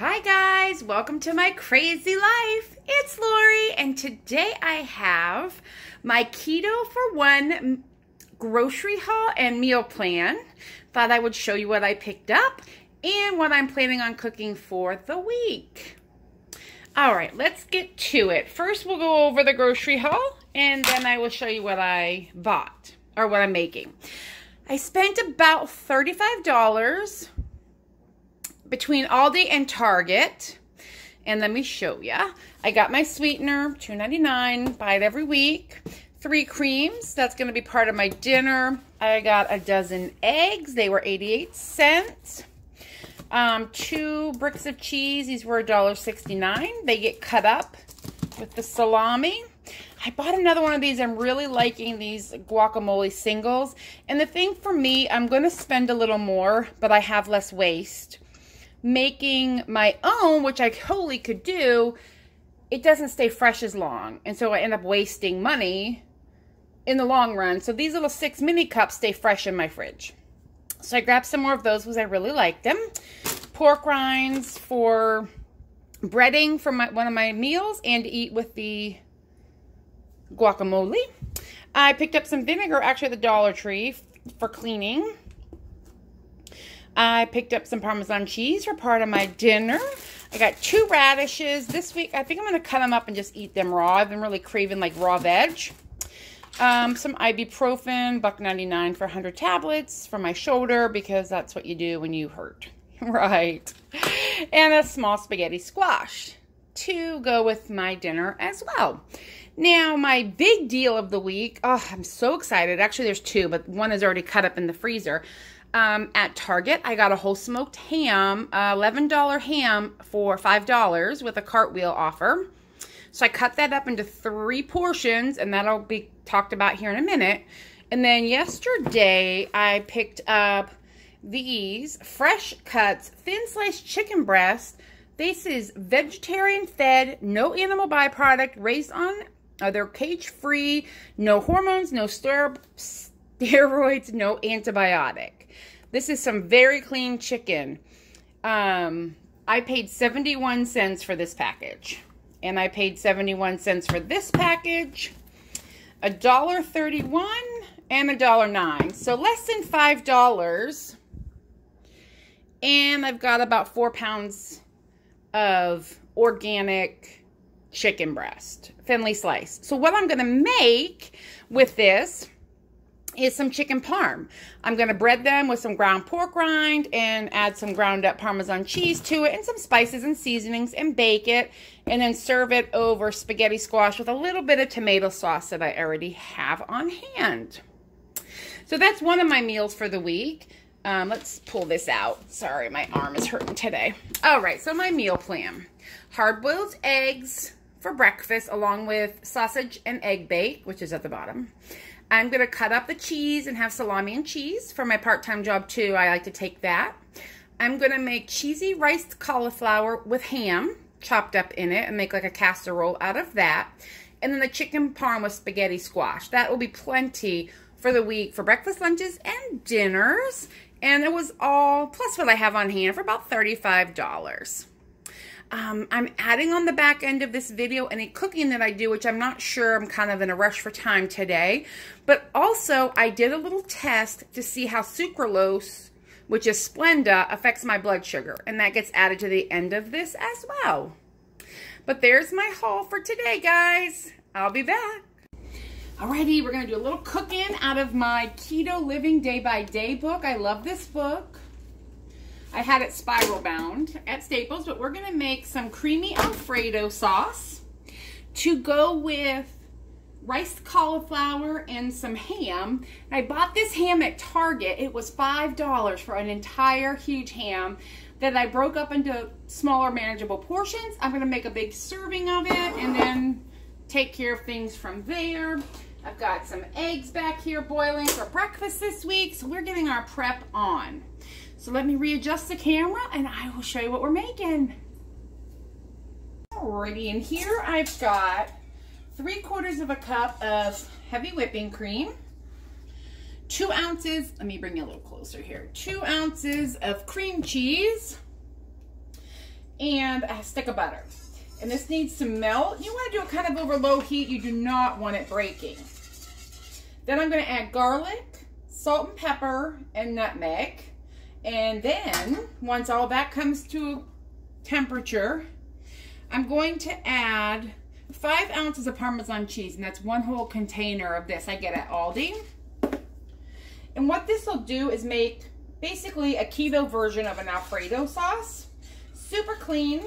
Hi guys, welcome to my crazy life. It's Lori and today I have my keto for one grocery haul and meal plan. Thought I would show you what I picked up and what I'm planning on cooking for the week. All right, let's get to it. First we'll go over the grocery haul and then I will show you what I bought or what I'm making. I spent about $35 between Aldi and Target. And let me show you. I got my sweetener, $2.99, buy it every week. Three creams, that's to be part of my dinner. I got a dozen eggs, they were 88 cents. Um, two bricks of cheese, these were $1.69. They get cut up with the salami. I bought another one of these. I'm really liking these guacamole singles. And the thing for me, I'm going to spend a little more, but I have less waste making my own, which I totally could do, it doesn't stay fresh as long. And so I end up wasting money in the long run. So these little six mini cups stay fresh in my fridge. So I grabbed some more of those because I really like them. Pork rinds for breading for my, one of my meals and eat with the guacamole. I picked up some vinegar actually at the Dollar Tree for cleaning. I picked up some Parmesan cheese for part of my dinner. I got two radishes. This week, I think I'm going to cut them up and just eat them raw. I've been really craving like raw veg. Um, some ibuprofen, buck 99 for 100 tablets for my shoulder because that's what you do when you hurt. right. And a small spaghetti squash to go with my dinner as well. Now, my big deal of the week, oh, I'm so excited. Actually, there's two, but one is already cut up in the freezer um, at Target. I got a whole smoked ham, uh, $11 ham for $5 with a cartwheel offer. So I cut that up into three portions, and that'll be talked about here in a minute. And then yesterday, I picked up these fresh cuts, thin sliced chicken breast. This is vegetarian fed, no animal byproduct, raised on, uh, they're cage free, no hormones, no steroids, no antibiotic. This is some very clean chicken. Um, I paid 71 cents for this package. And I paid 71 cents for this package. A dollar 31 and a dollar nine. So less than five dollars. And I've got about four pounds of organic chicken breast, thinly sliced. So what I'm going to make with this is some chicken parm. I'm going to bread them with some ground pork rind and add some ground up Parmesan cheese to it and some spices and seasonings and bake it and then serve it over spaghetti squash with a little bit of tomato sauce that I already have on hand. So that's one of my meals for the week. Um, let's pull this out. Sorry, my arm is hurting today. All right, so my meal plan. Hard-boiled eggs for breakfast along with sausage and egg bake, which is at the bottom. I'm going to cut up the cheese and have salami and cheese for my part-time job too. I like to take that. I'm going to make cheesy riced cauliflower with ham chopped up in it and make like a casserole out of that. And then the chicken parm with spaghetti squash. That will be plenty for the week for breakfast, lunches, and dinners. And it was all, plus what I have on hand, for about $35. Um, I'm adding on the back end of this video any cooking that I do, which I'm not sure, I'm kind of in a rush for time today. But also, I did a little test to see how sucralose, which is Splenda, affects my blood sugar. And that gets added to the end of this as well. But there's my haul for today, guys. I'll be back. Alrighty, we're going to do a little cooking out of my Keto Living Day by Day book. I love this book. I had it spiral bound at Staples, but we're gonna make some creamy Alfredo sauce to go with rice cauliflower and some ham. I bought this ham at Target. It was $5 for an entire huge ham that I broke up into smaller manageable portions. I'm gonna make a big serving of it and then take care of things from there. I've got some eggs back here boiling for breakfast this week, so we're getting our prep on. So let me readjust the camera and I will show you what we're making. Alrighty, in here I've got three quarters of a cup of heavy whipping cream, two ounces, let me bring you a little closer here, two ounces of cream cheese, and a stick of butter. And this needs to melt. You want to do it kind of over low heat. You do not want it breaking. Then I'm going to add garlic, salt and pepper, and nutmeg. And then, once all that comes to temperature, I'm going to add five ounces of Parmesan cheese, and that's one whole container of this I get at Aldi. And what this will do is make basically a keto version of an Alfredo sauce. Super clean.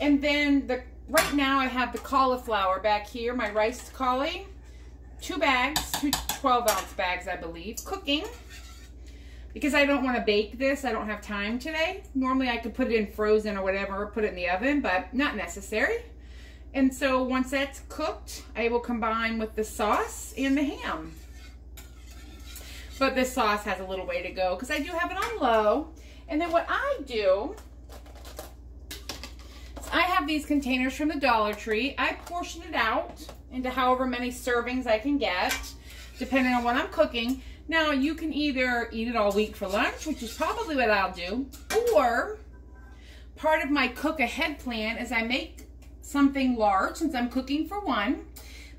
And then the right now I have the cauliflower back here, my rice cauli. Two bags, two 12 ounce bags, I believe, cooking. Because I don't want to bake this, I don't have time today. Normally I could put it in frozen or whatever, or put it in the oven, but not necessary. And so once that's cooked, I will combine with the sauce and the ham. But this sauce has a little way to go because I do have it on low. And then what I do I have these containers from the Dollar Tree. I portion it out into however many servings I can get, depending on what I'm cooking. Now, you can either eat it all week for lunch, which is probably what I'll do, or part of my cook ahead plan is I make something large since I'm cooking for one,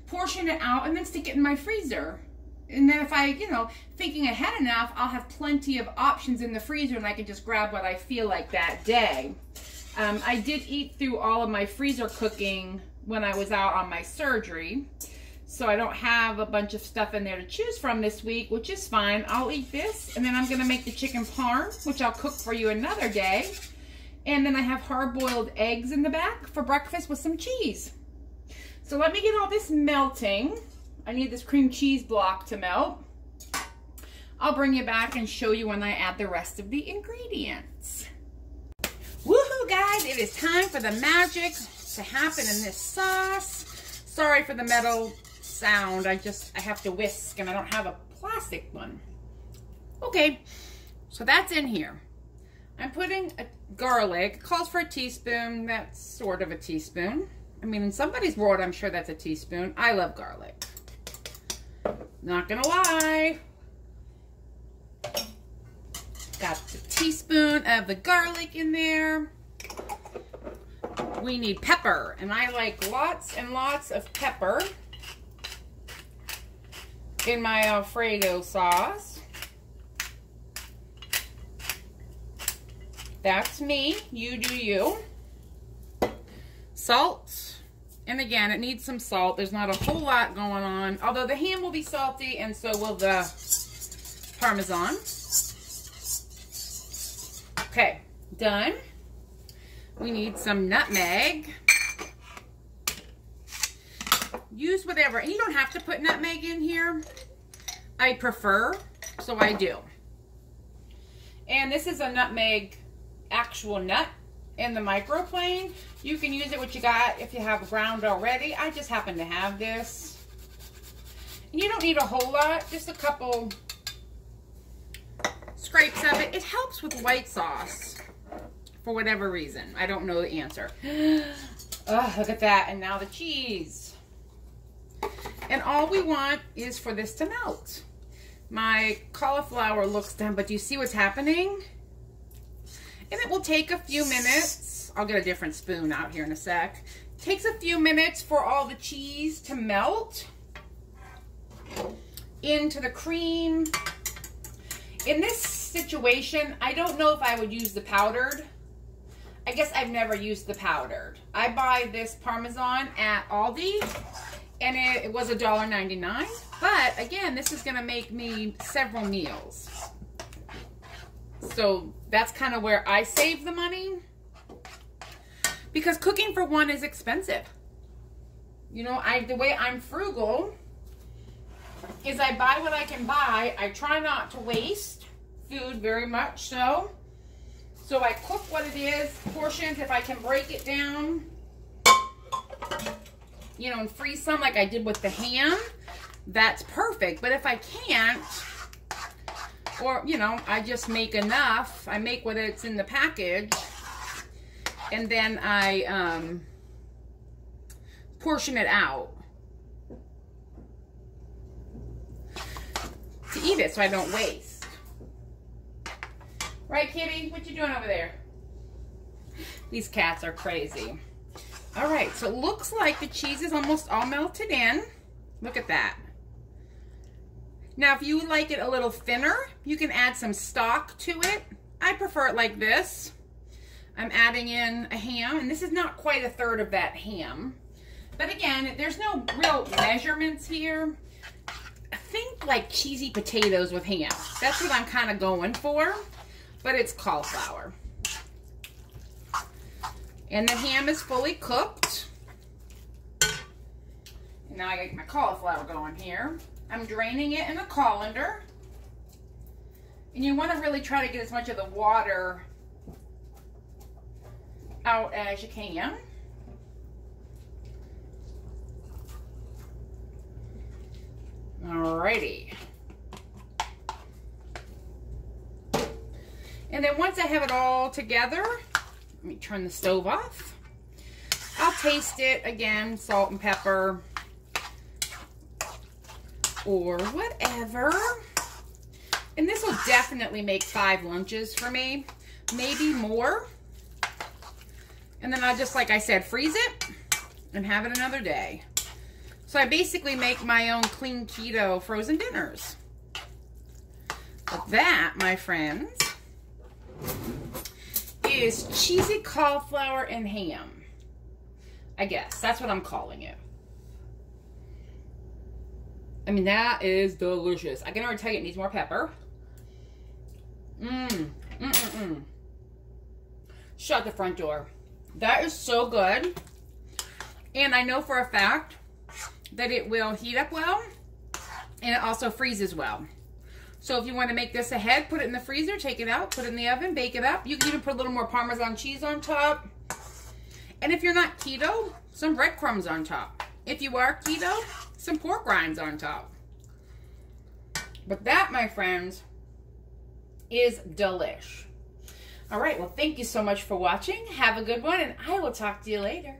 portion it out, and then stick it in my freezer. And then if I, you know, thinking ahead enough, I'll have plenty of options in the freezer and I can just grab what I feel like that day. Um, I did eat through all of my freezer cooking when I was out on my surgery. So I don't have a bunch of stuff in there to choose from this week, which is fine. I'll eat this, and then I'm going to make the chicken parm, which I'll cook for you another day. And then I have hard-boiled eggs in the back for breakfast with some cheese. So let me get all this melting. I need this cream cheese block to melt. I'll bring you back and show you when I add the rest of the ingredients. Woohoo, guys! It is time for the magic to happen in this sauce. Sorry for the metal sound. I just, I have to whisk and I don't have a plastic one. Okay, so that's in here. I'm putting a garlic. It calls for a teaspoon. That's sort of a teaspoon. I mean, in somebody's world, I'm sure that's a teaspoon. I love garlic. Not gonna lie. Got the teaspoon of the garlic in there. We need pepper, and I like lots and lots of pepper in my Alfredo sauce. That's me. You do you. Salt. And again, it needs some salt. There's not a whole lot going on. Although the ham will be salty, and so will the Parmesan. Okay, done. We need some nutmeg. Use whatever. And you don't have to put nutmeg in here. I prefer, so I do. And this is a nutmeg actual nut in the microplane. You can use it what you got if you have ground already. I just happen to have this. And you don't need a whole lot, just a couple scrapes of it. It helps with white sauce for whatever reason. I don't know the answer. oh, look at that. And now the cheese. And all we want is for this to melt. My cauliflower looks done, but do you see what's happening? And it will take a few minutes. I'll get a different spoon out here in a sec. Takes a few minutes for all the cheese to melt into the cream in this situation, I don't know if I would use the powdered. I guess I've never used the powdered. I buy this Parmesan at Aldi, and it, it was $1.99. But, again, this is going to make me several meals. So, that's kind of where I save the money. Because cooking for one is expensive. You know, I the way I'm frugal is I buy what I can buy. I try not to waste food very much so. So I cook what it is, portions, if I can break it down, you know, and freeze some like I did with the ham, that's perfect. But if I can't, or, you know, I just make enough, I make what it's in the package, and then I um, portion it out. to eat it so I don't waste. Right, Kitty? What you doing over there? These cats are crazy. All right, so it looks like the cheese is almost all melted in. Look at that. Now, if you would like it a little thinner, you can add some stock to it. I prefer it like this. I'm adding in a ham, and this is not quite a third of that ham. But again, there's no real measurements here. I think like cheesy potatoes with ham. That's what I'm kind of going for, but it's cauliflower. And the ham is fully cooked. And now I got my cauliflower going here. I'm draining it in a colander. And you want to really try to get as much of the water out as you can. Alrighty. And then once I have it all together, let me turn the stove off. I'll taste it again, salt and pepper or whatever. And this will definitely make five lunches for me, maybe more. And then I just, like I said, freeze it and have it another day. So I basically make my own clean keto frozen dinners. But that, my friends, is cheesy cauliflower and ham. I guess. That's what I'm calling it. I mean, that is delicious. I can already tell you it needs more pepper. Mmm. Shut the front door. That is so good. And I know for a fact that it will heat up well and it also freezes well. So if you want to make this ahead, put it in the freezer, take it out, put it in the oven, bake it up. You can even put a little more Parmesan cheese on top. And if you're not keto, some breadcrumbs on top. If you are keto, some pork rinds on top. But that, my friends, is delish. All right, well, thank you so much for watching. Have a good one, and I will talk to you later.